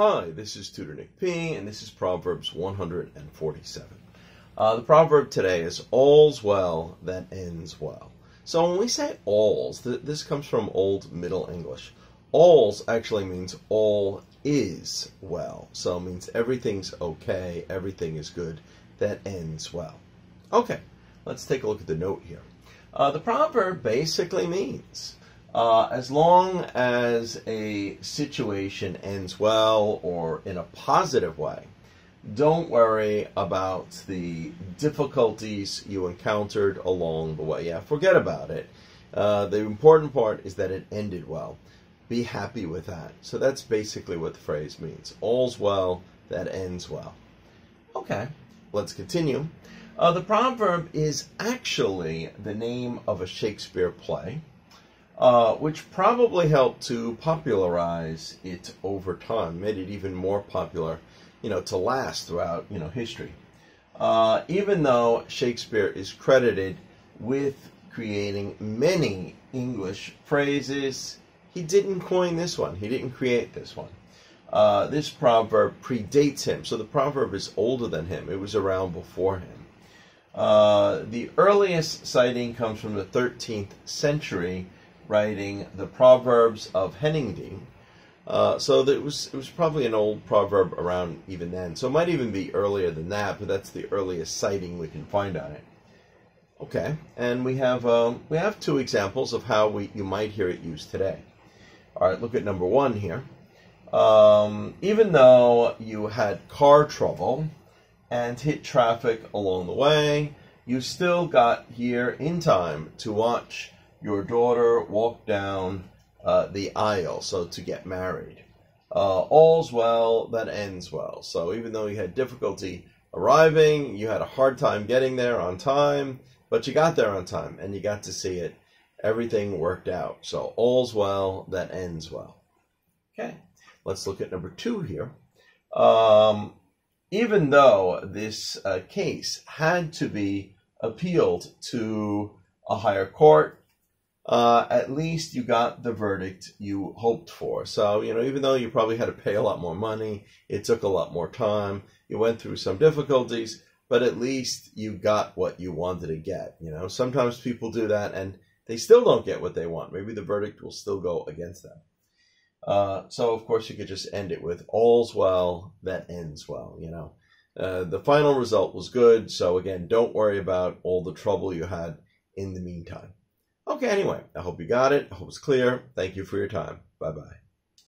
Hi, this is Tutor Nick P, and this is Proverbs 147. Uh, the proverb today is all's well that ends well. So when we say all's, th- this comes from Old Middle English. All's actually means all is well. So it means everything's okay, everything is good, that ends well. Okay, let's take a look at the note here. Uh, the proverb basically means uh, as long as a situation ends well or in a positive way, don't worry about the difficulties you encountered along the way. Yeah, forget about it. Uh, the important part is that it ended well. Be happy with that. So that's basically what the phrase means. All's well that ends well. Okay, let's continue. Uh, the proverb is actually the name of a Shakespeare play uh, which probably helped to popularize it over time, made it even more popular, you know, to last throughout, you know, history. Uh, even though Shakespeare is credited with creating many English phrases, he didn't coin this one. He didn't create this one. Uh, this proverb predates him, so the proverb is older than him. It was around before him. Uh, the earliest citing comes from the 13th century writing the Proverbs of Hendying. Uh, so it was it was probably an old proverb around even then. So it might even be earlier than that, but that's the earliest sighting we can find on it. Okay, and we have um, we have two examples of how we you might hear it used today. All right, look at number one here. Um, even though you had car trouble and hit traffic along the way, you still got here in time to watch your daughter walk down uh, the aisle, so to get married. Uh, all's well that ends well. So even though you had difficulty arriving, you had a hard time getting there on time, but you got there on time and you got to see it. Everything worked out. So all's well that ends well. Okay, let's look at number two here. Um, even though this uh, case had to be appealed to a higher court, uh, at least you got the verdict you hoped for. So, you know, even though you probably had to pay a lot more money, it took a lot more time, you went through some difficulties, but at least you got what you wanted to get. You know, sometimes people do that and they still don't get what they want. Maybe the verdict will still go against them. Uh, so, of course, you could just end it with all's well that ends well, you know. Uh, the final result was good. So, again, don't worry about all the trouble you had in the meantime. Okay, anyway, I hope you got it. I hope it's clear. Thank you for your time. Bye bye.